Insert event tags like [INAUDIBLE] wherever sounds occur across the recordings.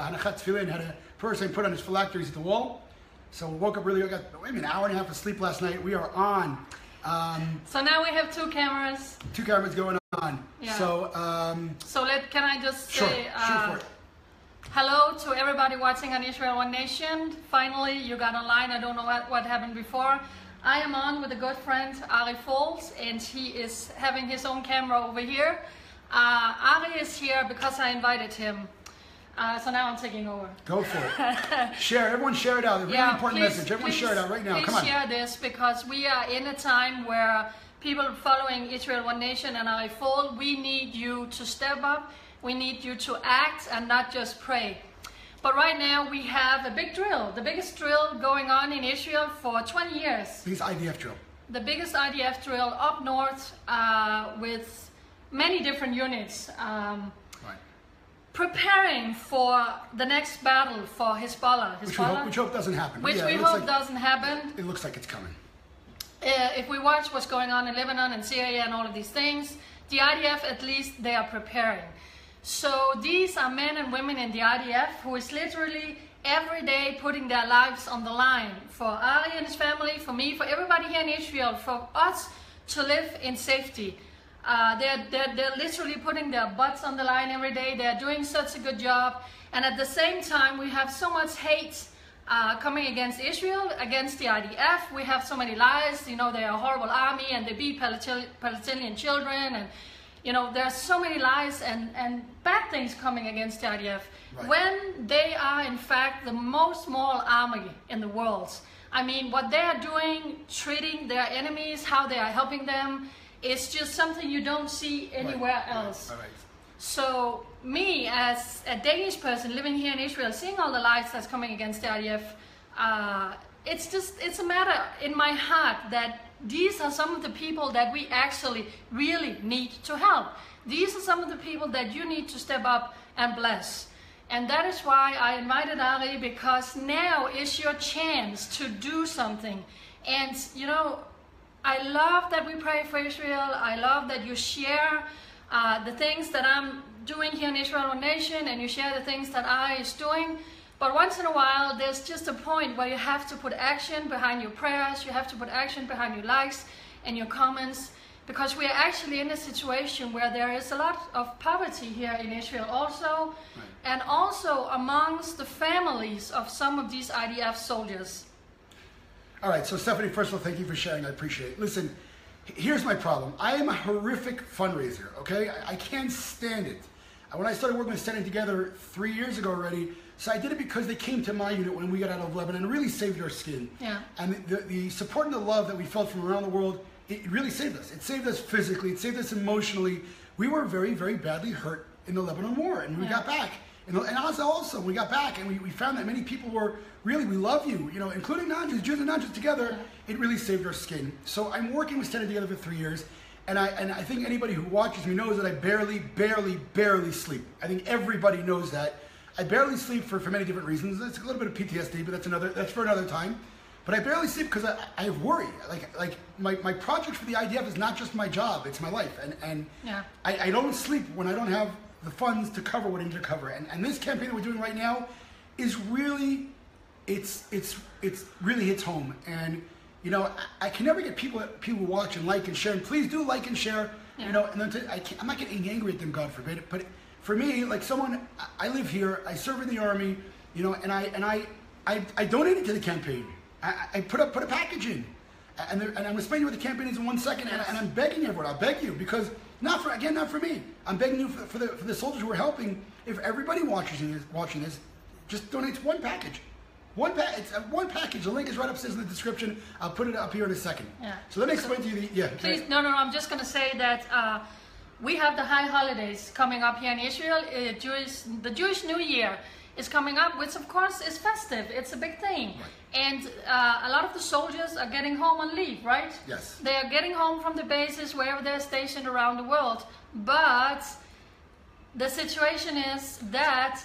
Hanachat Tefillin had a person put on his phylacteries at the wall. So we woke up really, I got maybe an hour and a half of sleep last night. We are on. Um, So now we have two cameras. two cameras going on. Yeah. So, um, So let can I just sure, say uh, for it. hello to everybody watching on Israel One Nation. Finally, you got online. I don't know what, what happened before. I am on with a good friend, Ari Fuld, and he is having his own camera over here. Uh, Ari is here because I invited him. Uh, so now I'm taking over. Go for it. [LAUGHS] share, everyone share it out. A really important please- message. Everyone please- share it out right now. Come on. share this because we are in a time where people following Israel One Nation and I fall, we need you to step up. We need you to act and not just pray. But right now we have a big drill, the biggest drill going on in Israel for 20 years. Please IDF drill. The biggest IDF drill up north uh, with many different units. Um. Preparing for the next battle for Hezbollah. Which we, hope, which hope doesn't happen. Which yeah, we hope like, doesn't happen. It looks like it's coming. Uh, if we watch what's going on in Lebanon and Syria and all of these things, the IDF at least they are preparing. So these are men and women in the IDF who is literally every day putting their lives on the line for Ari and his family, for me, for everybody here in Israel, for us to live in safety. Uh, they're, they're, they're literally putting their butts on the line every day. They're doing such a good job. And at the same time, we have so much hate uh, coming against Israel, against the IDF. We have so many lies. You know, they're a horrible army and they beat Palestinian children. And, you know, there are so many lies and, and bad things coming against the IDF. Right. When they are, in fact, the most moral army in the world. I mean, what they are doing, treating their enemies, how they are helping them, is just something you don't see anywhere Right, else. Right. So me, as a Danish person living here in Israel, seeing all the lies that's coming against the IDF, uh, it's just it's a matter in my heart that these are some of the people that we actually really need to help. These are some of the people that you need to step up and bless. And that is why I invited Ari because now is your chance to do something. And you know, I love that we pray for Israel. I love that you share uh, the things that I'm doing here in Israel One Nation and you share the things that I is doing. But once in a while, there's just a point where you have to put action behind your prayers, you have to put action behind your likes and your comments, because we are actually in a situation where there is a lot of poverty here in Israel also, and also amongst the families of some of these IDF soldiers. All right, so Stephanie, first of all, thank you for sharing. I appreciate it. Listen, here's my problem. I am a horrific fundraiser, okay? I, I can't stand it. Uh, When I started working with Standing Together three years ago already, so I did it because they came to my unit when we got out of Lebanon and really saved our skin. Yeah. And the, the support and the love that we felt from around the world, it really saved us. It saved us physically, it saved us emotionally. We were very, very badly hurt in the Lebanon war, and we Yeah. got back. And, and also, also, we got back and we, we found that many people were really, we love you, you know, including non-Jews, Jews and non-Jews together. It really saved our skin. So I'm working with Standing Together for three years. And I, and I think anybody who watches me knows that I barely, barely, barely sleep. I think everybody knows that. I barely sleep for, for many different reasons. It's a little bit of PTSD, but that's another, that's for another time. But I barely sleep because I, I have worry. Like, like my, my project for the IDF is not just my job, it's my life. And, and Yeah. I, I don't sleep when I don't have the funds to cover what I need to cover. And, and this campaign that we're doing right now is really, it's, it's, it's really hits home. And, you know, I, I can never get people, people watch and like and share. And please do like and share, you know, and then to, I can't, I'm not getting angry at them, God forbid. But for me, like someone, I- I live here, I serve in the army, you know, and I, and I, I, I donated to the campaign. I, I put up, put a package in. And, there, and I'm going to explain you what the campaign is in one second. And, and I'm begging everyone, I'll beg you, because not for, again, not for me. I'm begging you for, for, the, for the soldiers who are helping. If everybody watching this, watching this just donates one package. One, pa- it's, uh, one package. The link is right upstairs in the description. I'll put it up here in a second. Yeah. So let me explain to you the, yeah. Please, no, no, no. I'm just going to say that uh, we have the high holidays coming up here in Israel. Uh, Jewish, the Jewish New Year is coming up, which of course is festive. It's a big thing. And uh, a lot of the soldiers are getting home on leave, right? Yes. They are getting home from the bases wherever they're stationed around the world. But the situation is that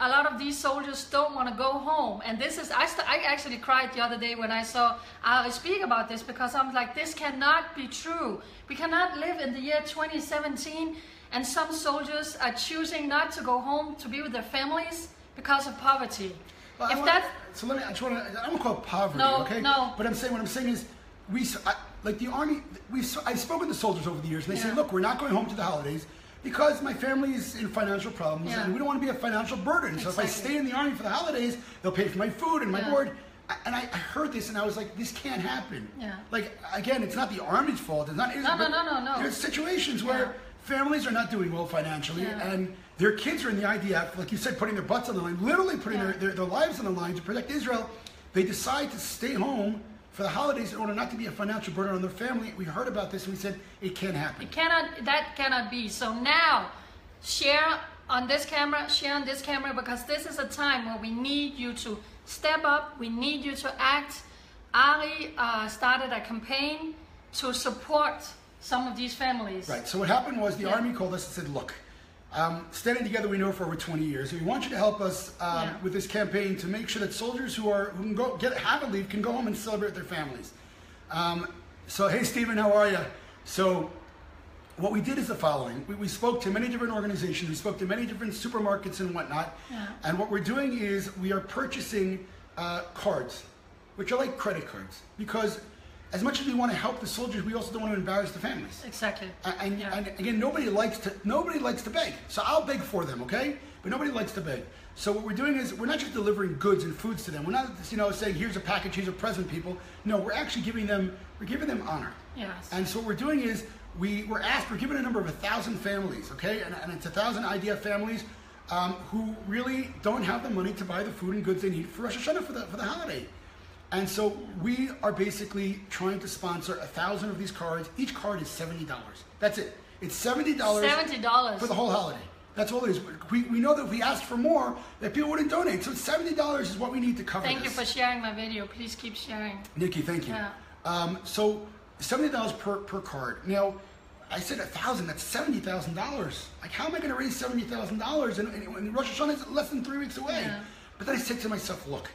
a lot of these soldiers don't want to go home and this is I, st- I actually cried the other day when i saw i speak about this because i'm like this cannot be true we cannot live in the year 2017 and some soldiers are choosing not to go home to be with their families because of poverty. Well, if that so let me. I just want to. I don't call it poverty. No, okay. no. But I'm saying what I'm saying is we I, like the army. We I've spoken to soldiers over the years, and they say, look, we're not going home to the holidays. Because my family is in financial problems, Yeah. and we don't want to be a financial burden. So if I stay in the army for the holidays, they'll pay for my food and my Yeah. board. And I, I heard this, and I was like, "This can't happen." Yeah. Like again, it's not the army's fault. It's not. No, no, no, no, no. There's situations where Yeah. families are not doing well financially, and their kids are in the IDF, like you said, putting their butts on the line, literally putting their, their, their lives on the line to protect Israel. They decide to stay home for the holidays in order not to be a financial burden on their family. We heard about this and we said it can't happen. It cannot, that cannot be. So now, share on this camera, share on this camera, because this is a time where we need you to step up, we need you to act. Ari uh, started a campaign to support some of these families. Right. So what happened was the Yeah. army called us and said, "Look, um, standing together, we know for over 20 years. We want you to help us um, Yeah. with this campaign to make sure that soldiers who are who can go get have a leave can go home and celebrate their families." Um, so hey, Stephen, how are you? So what we did is the following. We, we spoke to many different organizations. We spoke to many different supermarkets and whatnot. Yeah. And what we're doing is we are purchasing uh, cards, which are like credit cards, because as much as we want to help the soldiers, we also don't want to embarrass the families. Exactly. And, and, Yeah. and again, nobody likes to nobody likes to beg. So I'll beg for them, okay? But nobody likes to beg. So what we're doing is we're not just delivering goods and foods to them. We're not, you know, saying here's a package, here's a present, people. No, we're actually giving them we're giving them honor. Yes. And so what we're doing is we we're asked we're given a number of a thousand families, okay, and, and it's a thousand IDF families um, who really don't have the money to buy the food and goods they need for Rosh Hashanah for the for the holiday. And so we are basically trying to sponsor a thousand of these cards. Each card is seventy dollars. That's it. It's seventy dollars $70. for the whole holiday. That's all it is. We, we know that if we asked for more, that people wouldn't donate. So seventy dollars is what we need to cover Thank you for sharing my video. Please keep sharing. Nikki, thank you. Yeah. Um, so seventy dollars per per card. Now, I said a thousand. That's seventy thousand dollars. Like, how am I going to raise seventy thousand dollars? And, and, and Rosh Hashanah is less than three weeks away. Yeah. But then I said to myself, look.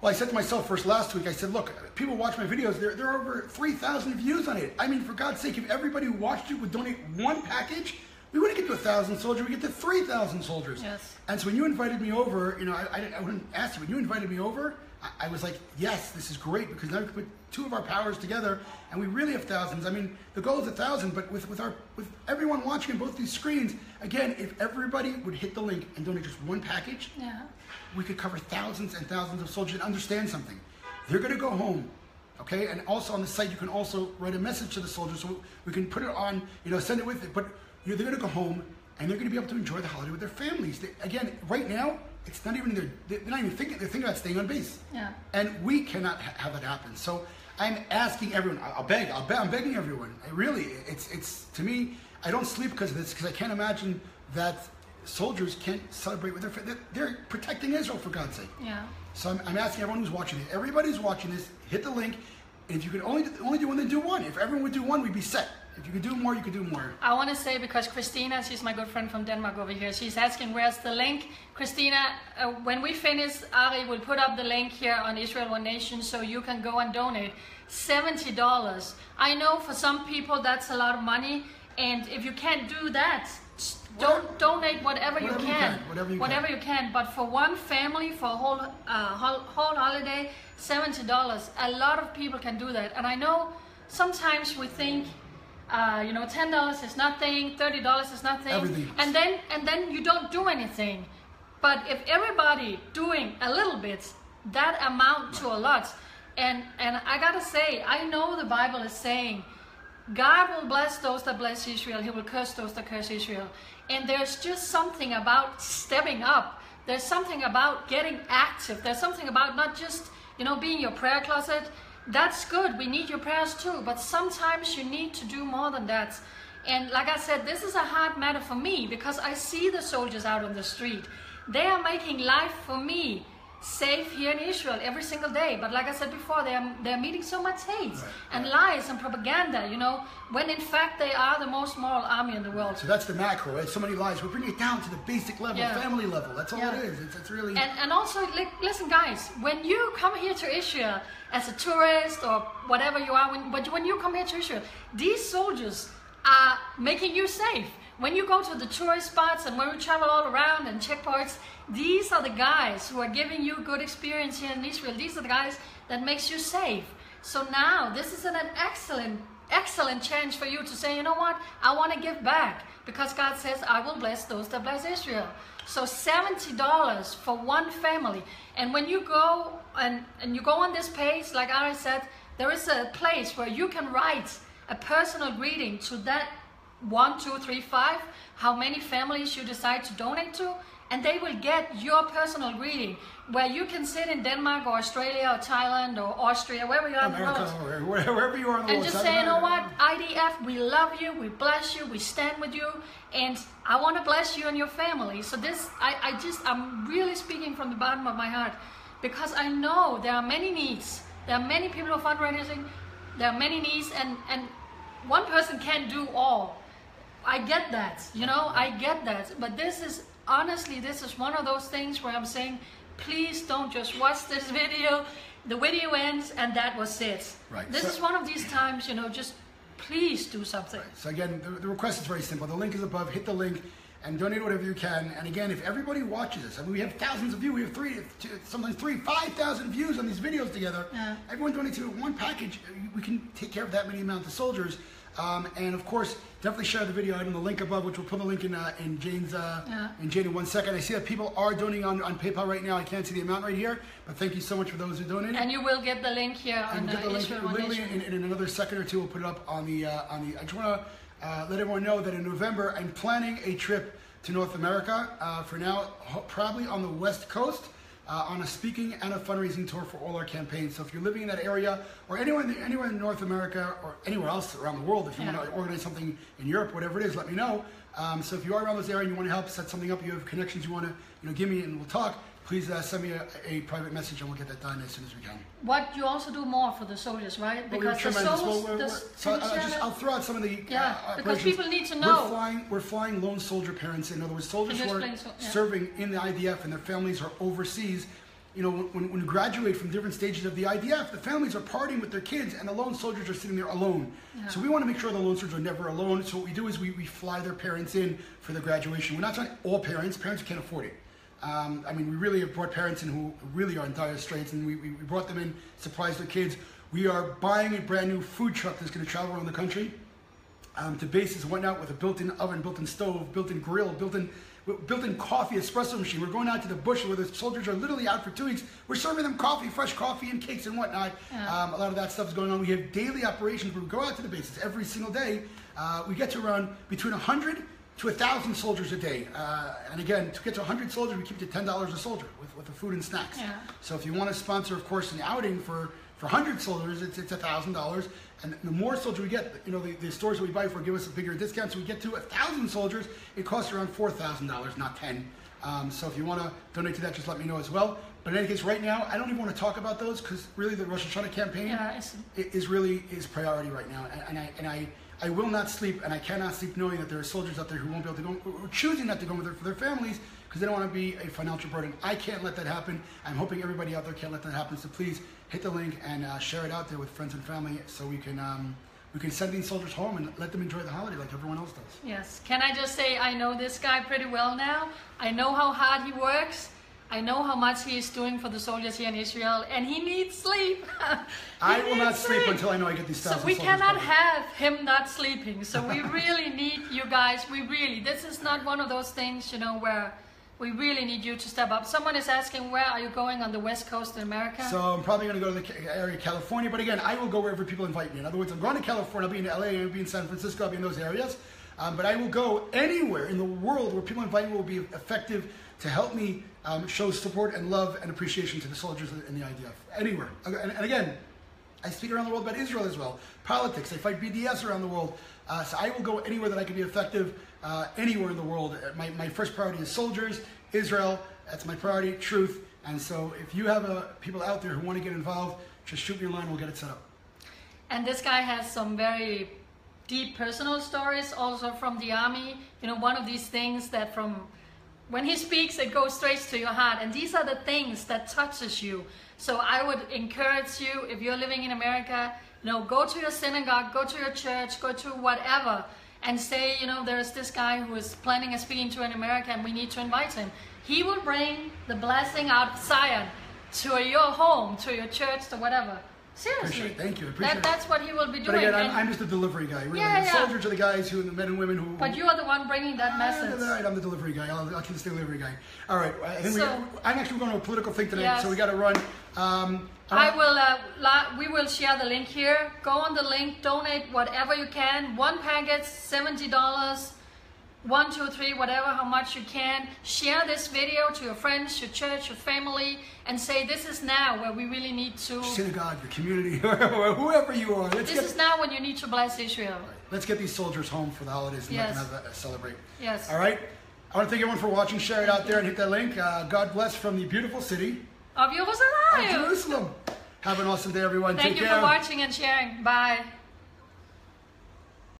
Well, I said to myself first last week. I said, look, people watch my videos. There, there are over three thousand views on it. I mean, for God's sake, if everybody who watched it would donate one package, we wouldn't get to a thousand soldiers. We get to three thousand soldiers. Yes. And so when you invited me over, you know, I, I, I wouldn't ask you. When you invited me over, I, was like, yes, this is great because now we can put two of our powers together, and we really have thousands. I mean, the goal is a thousand, but with, with our with everyone watching both these screens, again, if everybody would hit the link and donate just one package, Yeah. we could cover thousands and thousands of soldiers and understand something. They're going to go home, okay? And also on the site, you can also write a message to the soldiers so we can put it on, you know, send it with it. But you know, they're going to go home and they're going to be able to enjoy the holiday with their families. They, again, right now, it's not even their, they're not even thinking, they're thinking about staying on base. Yeah. And we cannot ha- have that happen. So I'm asking everyone. I'll beg. I'll beg. I'm begging everyone. I really, it's it's to me. I don't sleep because of this because I can't imagine that soldiers can't celebrate with their. They're, they're protecting Israel for God's sake. Yeah. So I'm, I'm asking everyone who's watching this. Everybody who's watching this, hit the link. And if you could only only do one, then do one. If everyone would do one, we'd be set. If you could do more, you could do more. I want to say because Christina, she's my good friend from Denmark over here. She's asking where's the link. Christina, uh, when we finish, Ari will put up the link here on Israel One Nation so you can go and donate. Seventy dollars. I know for some people that's a lot of money, and if you can't do that, don't donate whatever, you Whatever you can. can, whatever you whatever can. you can. But for one family, for a whole uh, whole, whole holiday, seventy dollars. A lot of people can do that, and I know sometimes we think. Uh, you know, ten dollars is nothing, thirty dollars is nothing, Everything. and then and then you don't do anything. But if everybody doing a little bit, that amount to a lot. And and I gotta say, I know the Bible is saying, God will bless those that bless Israel. He will curse those that curse Israel. And there's just something about stepping up. There's something about getting active. There's something about not just you know being your prayer closet. That's good. We need your prayers too. But sometimes you need to do more than that. And like I said, this is a hard matter for me because I see the soldiers out on the street. They are making life for me safe here in Israel every single day. But like I said before, they are, they are meeting so much hate Right, and lies and propaganda, you know, when in fact they are the most moral army in the world. So that's the macro. Right? So many lies. We're bringing it down to the basic level, Yeah. family level. That's all Yeah. it is. It's, it's really. And, and also, li- listen, guys, when you come here to Israel as a tourist or whatever you are, when, but when you come here to Israel, these soldiers are making you safe. When you go to the tourist spots and when we travel all around and checkpoints, these are the guys who are giving you good experience here in Israel. These are the guys that makes you safe. So now this is an excellent, excellent chance for you to say, you know what, I want to give back because God says, I will bless those that bless Israel. So $70 for one family. And when you go and, and you go on this page, like Ari said, there is a place where you can write a personal greeting to that one, two, three, five, how many families you decide to donate to, and they will get your personal greeting where you can sit in Denmark or Australia or Thailand or Austria, wherever you are America, in the world. Wherever you are in the And just say, you know what, IDF, we love you, we bless you, we stand with you, and I want to bless you and your family. So this, I, I just, I'm really speaking from the bottom of my heart because I know there are many needs. There are many people who are fundraising. There are many needs, and and one person can't do all. I get that, you know, I get that. But this is honestly, this is one of those things where I'm saying, please don't just watch this [LAUGHS] video. The video ends and that was it. Right, This so- is one of these times, you know, just please do something. So again, the, the request is very simple. The link is above. Hit the link and donate whatever you can. And again, if everybody watches this, I mean, we have thousands of views. We have three, two, sometimes three, five thousand views on these videos together. Yeah. Everyone donates to one package. We can take care of that many amount of soldiers. Um, and of course, definitely share the video item, the link above, which we'll put the link in uh, in Jane's uh, Yeah. in Jane in one second. I see that people are donating on, on PayPal right now. I can't see the amount right here, but thank you so much for those who donated. And you will get the link here on And the get the link Israel One literally in, in another second or two. We'll put it up on the uh, on the. I just want to uh, let everyone know that in November I'm planning a trip to North America. Uh, for now, ho- probably on the West Coast. Uh, on a speaking and a fundraising tour for all our campaigns. So if you're living in that area, or anywhere in, the, anywhere in North America, or anywhere else around the world, if you Yeah. want to organize something in Europe, whatever it is, let me know. Um, so if you are around this area and you want to help set something up, you have connections you want to, you know, give me and we'll talk. Please uh, send me a, a private message and we'll get that done as soon as we can. What you also do more for the soldiers, right? Well, Because the soldiers, Well, we're- the so can I'll, just. I'll throw out some of the Yeah, uh, because people need to know. We're flying, we're flying lone soldier parents. In other words, soldiers who are so- yeah. serving in the IDF and their families are overseas. You know, when, when you graduate from different stages of the IDF, the families are partying with their kids, and the lone soldiers are sitting there alone. So we want to make sure the lone soldiers are never alone. So what we do is we, we fly their parents in for their graduation. We're not talking all parents. Parents can't afford it. Um, I mean, we really have brought parents in who really are in dire straits, and we, we, we brought them in, surprised their kids. We are buying a brand new food truck that's going to travel around the country um, to bases and whatnot with a built-in oven, built-in stove, built-in grill, built-in built-in coffee espresso machine. We're going out to the bush where the soldiers are literally out for two weeks. We're serving them coffee, fresh coffee, and cakes and whatnot. Um, a lot of that stuff is going on. We have daily operations where we go out to the bases every single day. Uh, we get to around between 100 to 1,000 soldiers a day. Uh, and again, to get to 100 soldiers, we keep it to $10 a soldier with, with the food and snacks. Yeah. So if you want to sponsor, of course, an outing for, for 100 soldiers, it's, it's $1,000. And the more soldiers we get, you know, the, the stores that we buy for give us a bigger discount. So we get to 1,000 soldiers, it costs around $4,000, not 10 um, So if you want to donate to that, just let me know as well. But in any case, right now, I don't even want to talk about those because really the Rosh Hashanah campaign Yeah, is really is priority right now. And, and I and I, I will not sleep, and I cannot sleep knowing that there are soldiers out there who won't be able to go, or choosing not to go with their, for their families because they don't want to be a financial burden. I can't let that happen. I'm hoping everybody out there can't let that happen. So please hit the link and uh, share it out there with friends and family so we can um, we can send these soldiers home and let them enjoy the holiday like everyone else does. Yes. Can I just say I know this guy pretty well now. I know how hard he works. I know how much he is doing for the soldiers here in Israel, and he needs sleep. [LAUGHS] He I will not sleep until I know I get these So we cannot covered. have him not sleeping. So we really need you guys. We really. This is not one of those things, you know, where we really need you to step up. Someone is asking, where are you going on the west coast of America? So I'm probably going to go to the area of California, but again, I will go wherever people invite me. In other words, I'm going to California, I'll be in LA, I'll be in San Francisco, I'll be in those areas. Um, but I will go anywhere in the world where people invite me will be effective to help me um, show support and love and appreciation to the soldiers in the IDF. Anywhere. And, and again, I speak around the world about Israel as well. Politics. I fight BDS around the world. Uh, so I will go anywhere that I can be effective, uh, anywhere in the world. Uh, My, my first priority is soldiers, Israel. That's my priority, truth. And so if you have uh, people out there who want to get involved, just shoot me a line. We'll get it set up. And this guy has some very deep personal stories also from the army. You know, one of these things that from when he speaks, it goes straight to your heart. And these are the things that touches you. So I would encourage you, if you're living in America, you know, go to your synagogue, go to your church, go to whatever, and say, you know, there's this guy who is planning a speaking tour in America and we need to invite him. He will bring the blessing out of Zion to your home, to your church, to whatever. Seriously. Appreciate it. Thank you. Appreciate that, it. That's what he will be doing. But again, I'm, I'm just a delivery guy. Really, Yeah, the yeah. soldiers are the guys who, the men and women who. but you are the one bringing that Ah, message. All right, I'm the delivery guy. I'll, I'll keep the delivery guy. All right, I think So- we, I'm actually going to a political thing tonight, Yes. so we got to run. Um, I will. Uh, la- we will share the link here. Go on the link. Donate whatever you can. One packet, seventy dollars. One, two, three, whatever, how much you can. Share this video to your friends, your church, your family, and say this is now where we really need to. synagogue, your community, [LAUGHS] whoever you are. Let's This get is now when you need to bless Israel. let's get these soldiers home for the holidays and Yes. let them have a, a celebrate. Yes. All right. I want to thank everyone for watching. Share it out there and hit that link. Uh, God bless from the beautiful city Of of Jerusalem. Jerusalem. Have an awesome day, everyone. Thank Take you care. for watching and sharing. Bye.